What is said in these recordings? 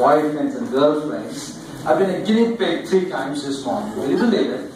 boyfriends and girlfriends. I've been a guinea pig three times this morning. Will you believe it?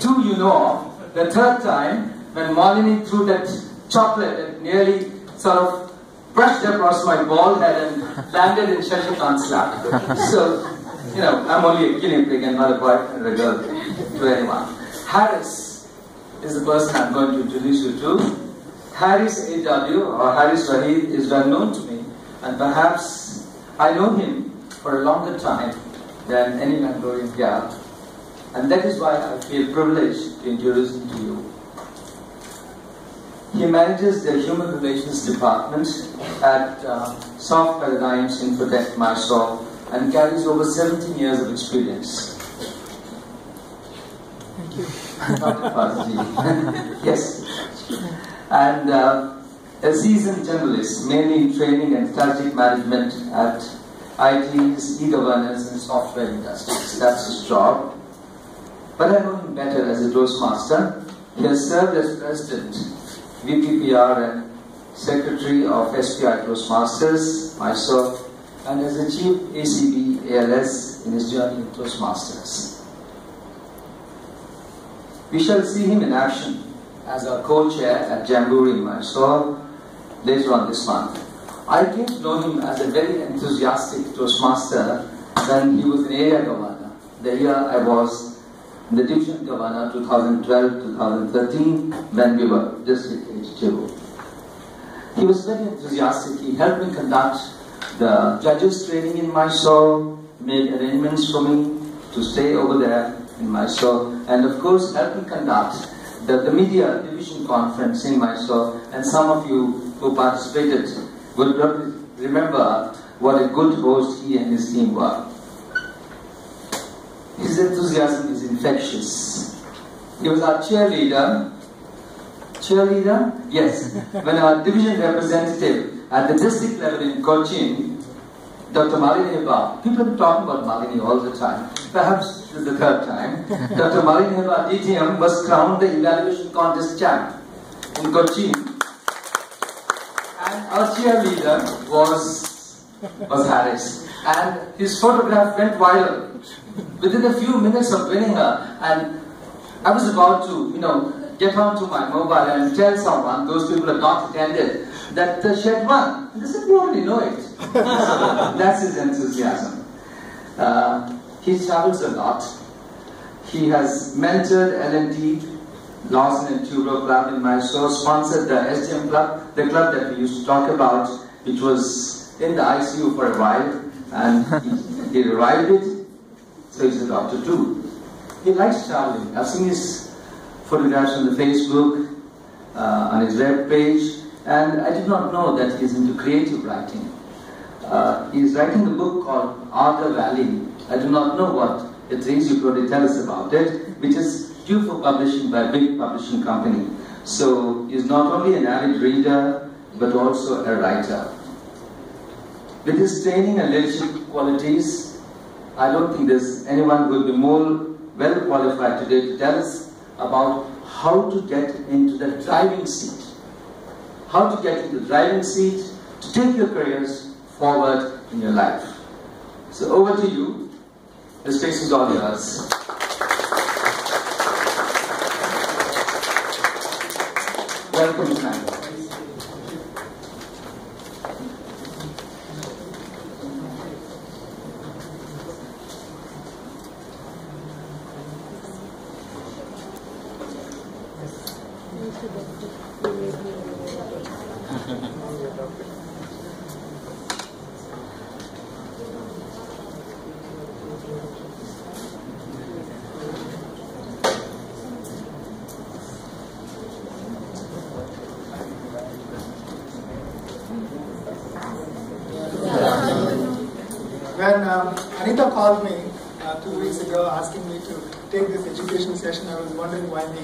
Two you know. The third time, when Malini threw that chocolate that nearly sort of brushed across my bald head and landed in Shashikant's lap. So, you know, I'm only a guinea pig and not a boyfriend or a girl to anyone. Haris is the person I'm going to introduce you to. Haris A.W. or Haris Rahid is well known to me, and perhaps I know him for a longer time than any Mangalorean gal, and that is why I feel privileged to introduce him to you. He manages the Human Relations Department at uh, Soft Paradigms Infotech Mysore and carries over 17 years of experience. Thank you. yes. And uh, a seasoned journalist, mainly in training and strategic management at IT's, e-governance and software industries. That's his job. But I know him better as a Toastmaster. He has served as president, VPPR and secretary of SPI Toastmasters, myself, and as a chief ACB ALS in his journey in Toastmasters. We shall see him in action as our co-chair at Jamboree in Mysore later on this month. I came to know him as a very enthusiastic Toastmaster when he was an area governor. The year I was the division governor 2012-2013 when we were district HQ. He was very enthusiastic. He helped me conduct the judges training in Mysore, made arrangements for me to stay over there in Mysore, and of course helped me conduct the, the media division conference in Mysore, and some of you who participated will remember what a good host he and his team were. His enthusiasm is infectious. He was our cheerleader. Cheerleader? Yes. when our division representative at the district level in Cochin, Dr. Malini Hebbar, people are talking about Malini all the time. Perhaps this is the third time. Dr. Malini Hebbar, DTM, was crowned the evaluation contest champ in Cochin. Our cheerleader was, was Haris. And his photograph went viral within a few minutes of winning her. And I was about to, you know, get onto my mobile and tell someone, those people have not attended, that uh, she had won. They said, already know it. so that's his enthusiasm. Uh, he travels a lot. He has mentored L&T, Larsen and Toubro Club in Mysore, sponsored the SDM Club, the club that we used to talk about, which was in the ICU for a while, and he, he revived it, so he's a doctor too. He likes traveling. I've seen his photographs on the Facebook, uh, on his web page, and I did not know that he's into creative writing. Uh, he's writing a book called Arga Valley. I do not know what it is. You probably tell us about it, which is due for publishing by a big publishing company. So he's not only an avid reader, but also a writer. With his training and leadership qualities, I don't think there's anyone who would be more well qualified today to tell us about how to get into the driving seat. How to get into the driving seat to take your careers forward in your life. So over to you. The space is all yours. 不能买。Um, Anita called me uh, two weeks ago asking me to take this education session, I was wondering why me.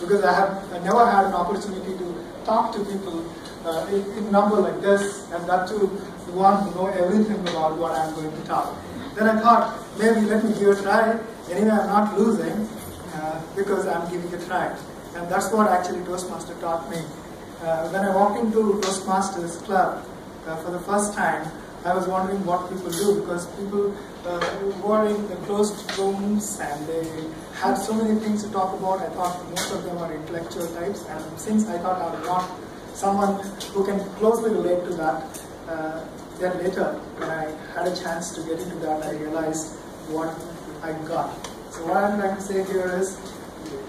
Because I have I never had an opportunity to talk to people uh, in, in number like this, and that too, one who know everything about what I'm going to talk. Then I thought, maybe let me give it a try. Anyway, I'm not losing uh, because I'm giving a try. And that's what actually Toastmaster taught me. Uh, when I walked into Toastmasters Club uh, for the first time, I was wondering what people do because people uh, were in the closed rooms and they had so many things to talk about. I thought most of them are intellectual types, and since I thought I'm not someone who can closely relate to that, uh, then later when I had a chance to get into that, I realized what I got. So what I'm trying to say here is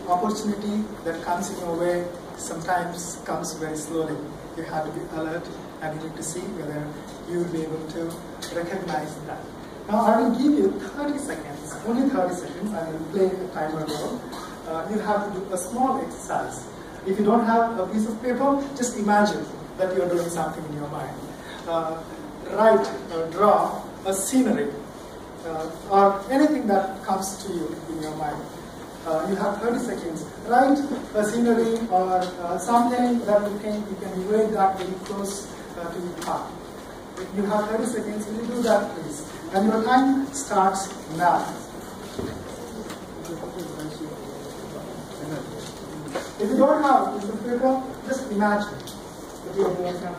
opportunity that comes in your way sometimes comes very slowly. You have to be alert and you need to see whether you will be able to recognize that. Now I will give you 30 seconds, only 30 seconds, I will play a timer role. Uh, you have to do a small exercise. If you don't have a piece of paper, just imagine that you are doing something in your mind. Uh, write or draw a scenery uh, or anything that comes to you in your mind. Uh, you have 30 seconds. Write a scenery or uh, something that you think you can relate that very close uh, to your heart. You have 30 seconds. Will you do that, please? And your time starts now. If you don't have a paper, just imagine you are.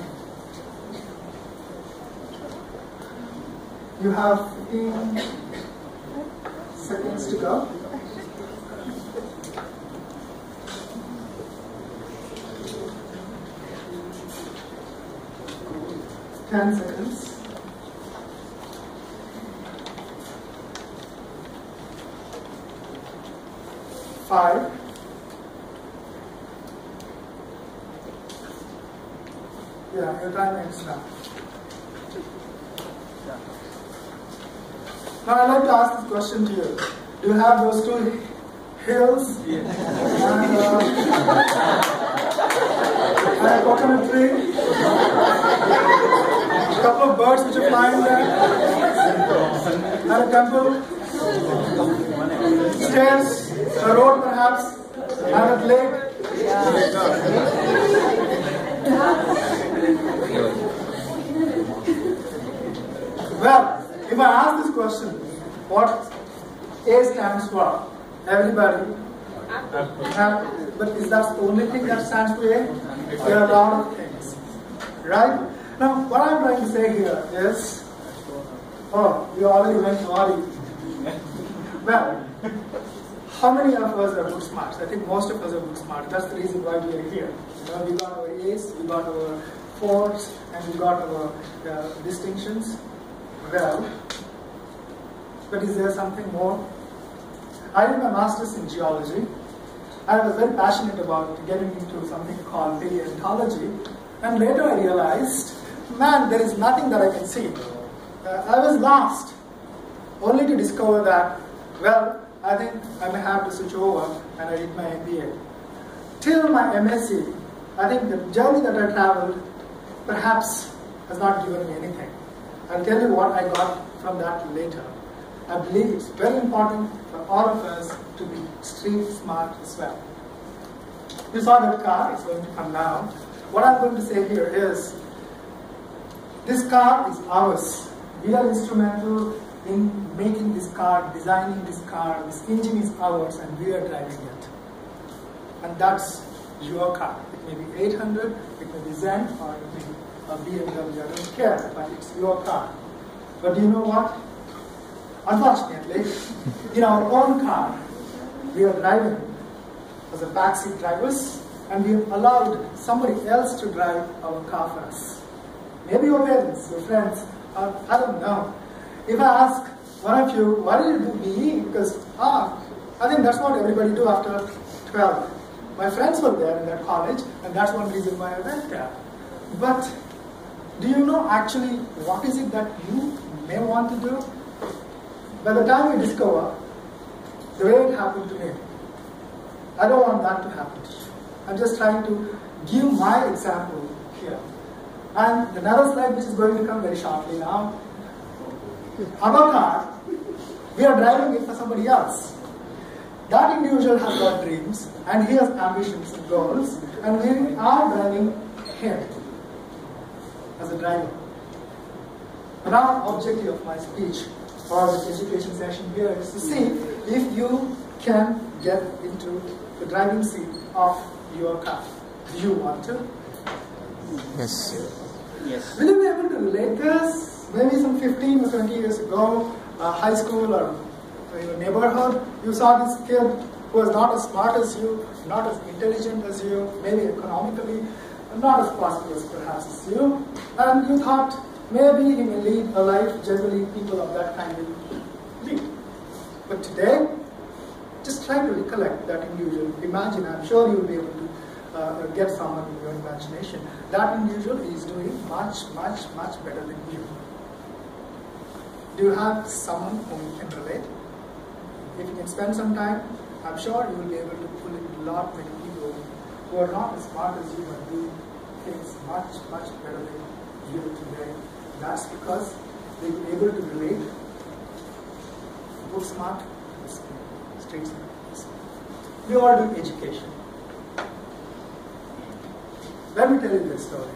You have 15 seconds to go. Ten seconds. Five. Yeah, your time ends now. Now I'd like to ask this question to you. Do you have those two hills and, uh, and a coconut tree? A couple of birds which are flying there? And a temple? Stairs? A road perhaps? And a lake? Well, if I ask this question, what A stands for? Everybody? Happy. But is that the only thing that stands for A? There are a lot of things. Right? Now, what I'm trying to say here is, oh, you already went naughty. Well, how many of us are book smart? I think most of us are book smart. That's the reason why we are here. You know, we got our A's, we got our fours, and we got our uh, distinctions. Well, but is there something more? I did my master's in geology. I was very passionate about getting into something called paleontology, and later I realized, man, there is nothing that I can see. Uh, I was lost, only to discover that, well, I think I may have to switch over and I did my MBA. Till my MSc, I think the journey that I traveled perhaps has not given me anything. I'll tell you what I got from that later. I believe it's very important for all of us to be street smart as well. You saw that car, it's going to come now. What I'm going to say here is, this car is ours. We are instrumental in making this car, designing this car. This engine is ours and we are driving it. And that's your car. It may be 800, it may be Zen, or it may be a BMW, I don't care, but it's your car. But you know what? Unfortunately, in our own car, we are driving as a backseat drivers, and we have allowed somebody else to drive our car for us. Maybe your parents, your friends, or I don't know. If I ask one of you, why did you do BE? Because, ah, I think that's what everybody do after 12. My friends were there in that college, and that's one reason why I went there. But do you know actually what is it that you may want to do? By the time you discover the way it happened to me, I don't want that to happen to you. I'm just trying to give my example here. the another slide which is going to come very shortly now. Our car, we are driving it for somebody else. That individual has got dreams and he has ambitions and goals, and we are driving him as a driver. Now, objective of my speech or this education session here is to see if you can get into the driving seat of your car. Do you want to? Yes. Yes. Will you be able to relate this? maybe some 15 or 20 years ago, uh, high school or uh, your neighborhood, you saw this kid who was not as smart as you, not as intelligent as you, maybe economically not as prosperous perhaps as you, and you thought maybe he may lead a life generally people of that kind will lead. But today, just try to recollect that individual. Imagine, I'm sure you'll be able to uh, get someone in your imagination. That individual is doing much, much, much better than you. Do you have someone whom you can relate? If you can spend some time, I'm sure you will be able to pull in a lot many people who are not as smart as you but do things much, much better than you today. That's because they've been able to relate book smart, street smart. We all do education. Let me tell you this story.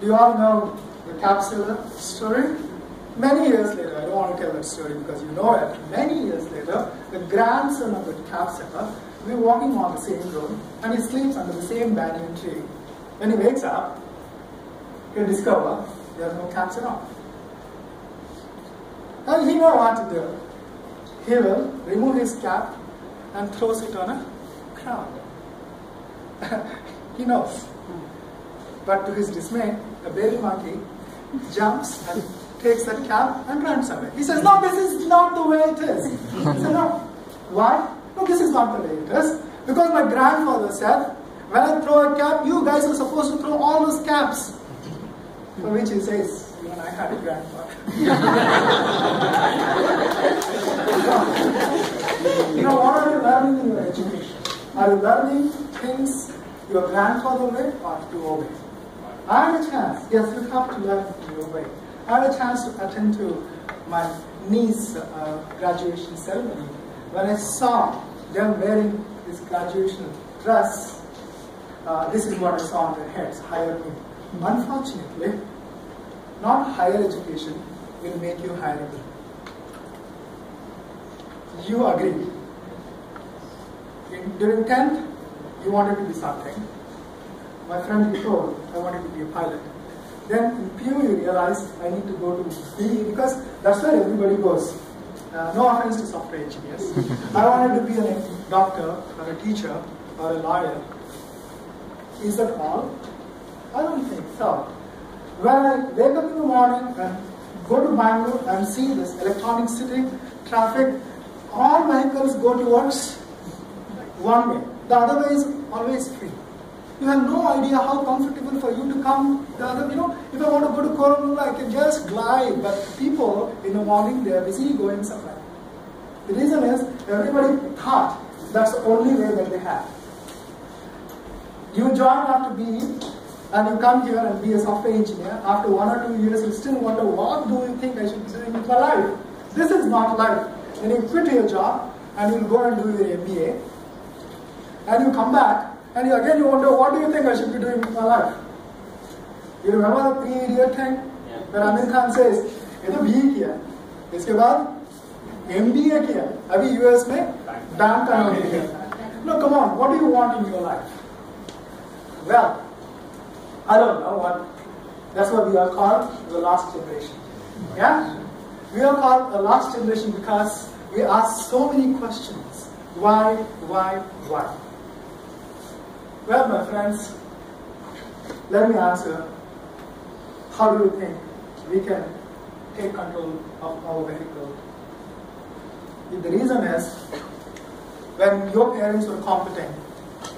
Do you all know the capsule story? Many years later, I don't want to tell that story because you know it. Many years later, the grandson of the capsule we are walking on the same road and he sleeps under the same banyan tree. When he wakes up, he'll discover there's no caps. And he know what to do. He will remove his cap and throws it on a crowd. he knows. But to his dismay, a baby monkey jumps and takes that cap and runs away. He says, no, this is not the way it is. He said, no. Why? No, this is not the way it is. Because my grandfather said, when I throw a cap, you guys are supposed to throw all those caps. For which he says, even I had a grandfather. you know, what are you learning in your education? Are you learning things your grandfather way or to obey? I had a chance, yes, you have to learn to obey. I had a chance to attend to my niece's uh, graduation ceremony. When I saw them wearing this graduation dress, uh, this is what I saw on their heads, higher me. Unfortunately, not higher education will make you hireable. You agree. In, during 10th, you wanted to be something. My friend before, I wanted to be a pilot. Then in PU you realize I need to go to BE because that's where everybody goes. Uh, no offense to software engineers. I wanted to be a doctor or a teacher or a lawyer. Is that all? I don't think so. When I wake up in the morning and go to Bangalore and see this electronic city, traffic, all vehicles go towards one way. The other way is always free. You have no idea how comfortable for you to come the other, you know, if I want to go to Koramangala, I can just glide, but people in the morning they are busy going somewhere. The reason is everybody thought that's the only way that they have. You join after BE and you come here and be a software engineer. After one or two years, you still wonder, what do you think I should be doing with my life? This is not life. Then you quit your job and you go and do your MBA. And you come back and you again you wonder, what do you think I should be doing with my life? You remember the three idiot thing? Yeah. Where Aamir Khan says, ये तो B किया इसके बाद M B ए किया अभी US में bank का नाम किया no come on what do you want in your life well I don't know what That's what we are called the last generation. Yeah? We are called the last generation because we ask so many questions. Why, why, why? Well, my friends, let me answer. How do you think we can take control of our vehicle? The reason is, when your parents were competent,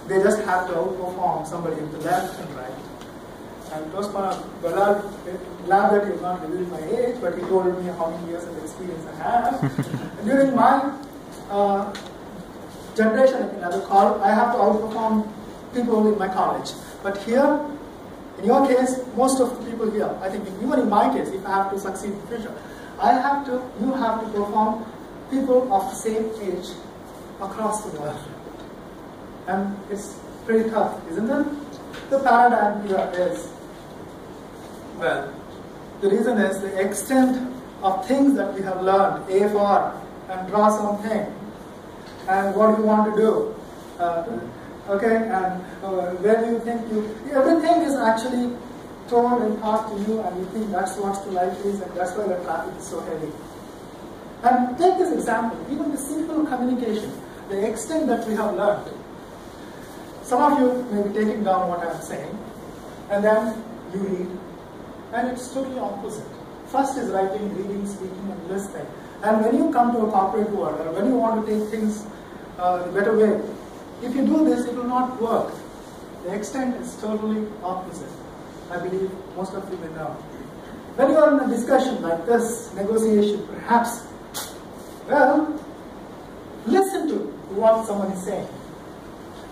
they just have to outperform somebody in the left and right. And it was glad, glad that he was not revealed my age, but he told me how many years of experience I have. During my uh, generation, I can call, I have to outperform people in my college. But here, in your case, most of the people here, I think even in my case, if I have to succeed in the future, I have to, you have to perform people of the same age across the world. And it's pretty tough, isn't it? The paradigm here is, well, the reason is the extent of things that we have learned, A for, and draw something, and what you want to do? Uh, okay, and uh, where do you think you, everything is actually told and taught to you and you think that's what the life is and that's why the traffic is so heavy. And take this example, even the simple communication, the extent that we have learned. Some of you may be taking down what I'm saying, and then you read, and it's totally opposite. First is writing, reading, speaking, and listening. And when you come to a corporate world, or when you want to take things uh, a better way, if you do this, it will not work. The extent is totally opposite. I believe most of you may know. When you are in a discussion like this, negotiation perhaps, well, listen to what someone is saying.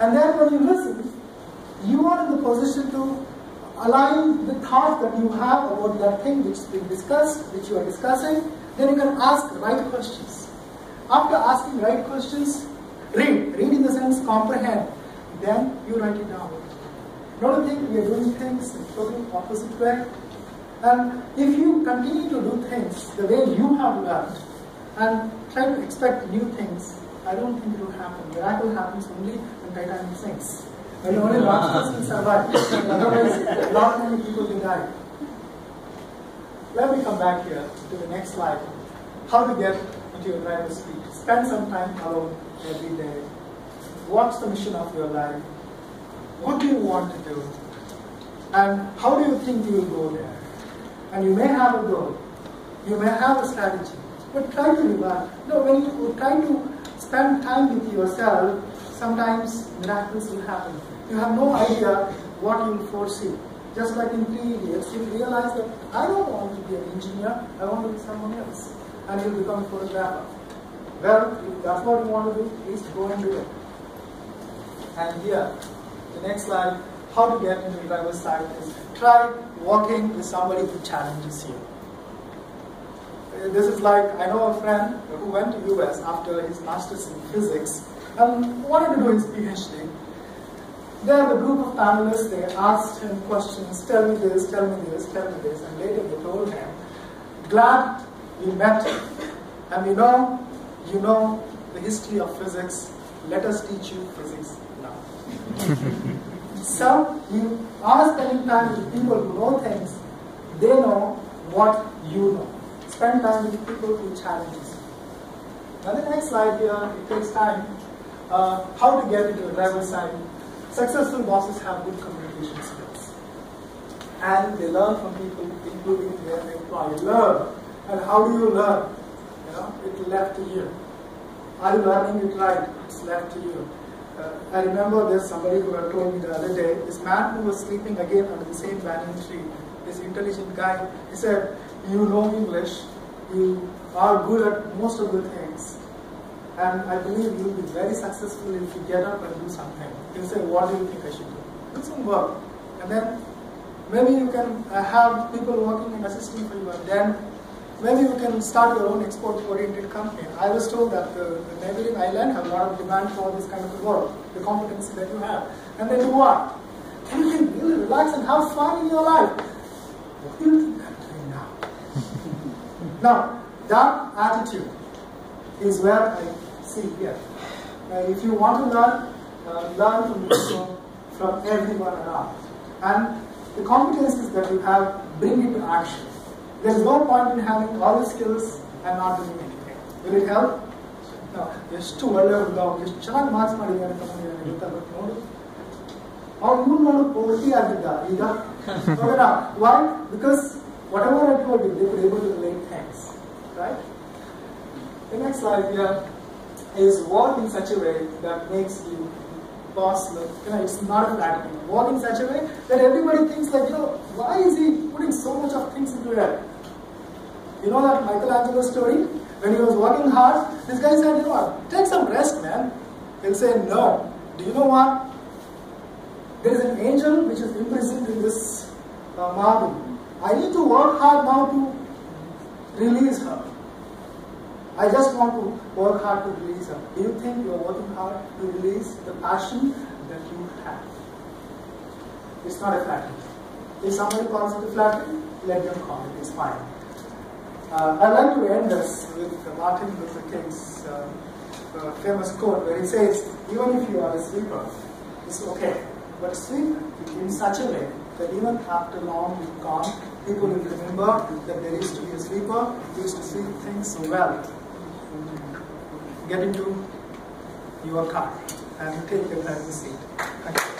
And then when you listen, you are in the position to align the thought that you have about that thing which is being discussed, which you are discussing, then you can ask right questions. After asking right questions, read. Read in the sense comprehend. Then you write it down. Don't think we are doing things in totally opposite way. And if you continue to do things the way you have learned and try to expect new things, I don't think it will happen. Miracle happens only when Titanic sinks. And only last person survive. Otherwise, not many people will die. Let me come back here to the next slide. How to get into your driver's seat. Spend some time alone every day. What's the mission of your life? What do you want to do? And how do you think you will go there? And you may have a goal. You may have a strategy. But try to relax. No, when you try to spend time with yourself, sometimes miracles will happen. You have no idea what you will foresee. Just like in three years, you realize that I don't want to be an engineer, I want to be someone else. And you'll become a photographer. Well, if that's what you want to do, please go and do it. And here, the next slide, how to get into driver's side is try walking with somebody who challenges you. Uh, This is like, I know a friend who went to US after his master's in physics and wanted to do his PhD. There, the group of panelists, they asked him questions, tell me this, tell me this, tell me this, and later they told him, glad we met, and we know you know the history of physics, let us teach you physics now. so, you are spending time with people who know things, they know what you know. Spend time with people who challenge you. Now the next slide here, it takes time. Uh, how to get into a driver's side. Successful bosses have good communication skills. And they learn from people, including their employee. Learn. And how do you learn? Know, it's left to you. Are you learning it right? It's left to you. Uh, I remember there's somebody who had told me the other day, this man who was sleeping again under the same banyan tree, this intelligent guy, he said, you know English, you are good at most of the things, and I believe you'll be very successful if you get up and do something. He'll say, what do you think I should do? Do some work. And then maybe you can have people working and assisting for you, and then maybe you can start your own export-oriented company. I was told that the, the neighboring island have a lot of demand for this kind of work, the competency that you have. And then you what? Then you can really relax and have fun in your life. What do you think I'm doing now? now, that attitude is where I see here. If you want to learn, uh, learn from people, from everyone around. And the competencies that you have, bring it to action. There's no point in having all the skills and not doing anything. Will it help? No. ಎಷ್ಟು ಒಳ್ಳೆ ಹುಡುಗ ಎಷ್ಟು ಚೆನ್ನಾಗಿ marks ಮಾಡಿದ್ದಾನೆ ತಗೊಂಡಿದ್ದಾನೆ ಗೊತ್ತಾಗುತ್ತೆ ನೋಡು ಅವ್ನು ಇವ್ನು ನೋಡು ಪೂರ್ತಿ ಆಗಿದ್ದ ಈಗ ನೋಡೋಣ Y because whatever I told you they could able to relate thanks right The next slide here is walk in such a way that makes you boss look, you know, it's not a flattery. Walk in such a way that everybody thinks like, you know, why is he putting so much of things into it? You know that Michelangelo story? When he was working hard, this guy said, you know what, take some rest, man. He'll say, no. Do you know what? There is an angel which is imprisoned in this uh, marble. I need to work hard now to release her. I just want to work hard to release her. Do you think you are working hard to release the passion that you have? It's not a flattery. If somebody calls it a flattery, let them call it. It's fine. Uh, I'd like to end this with Martin Luther King's uh, uh, famous quote where he says, even if you are a sleeper, it's okay. But sleep in such a way that even after long we've gone, people will remember that there used to be a sleeper who used to see things so well. Get into your car and take the driving seat.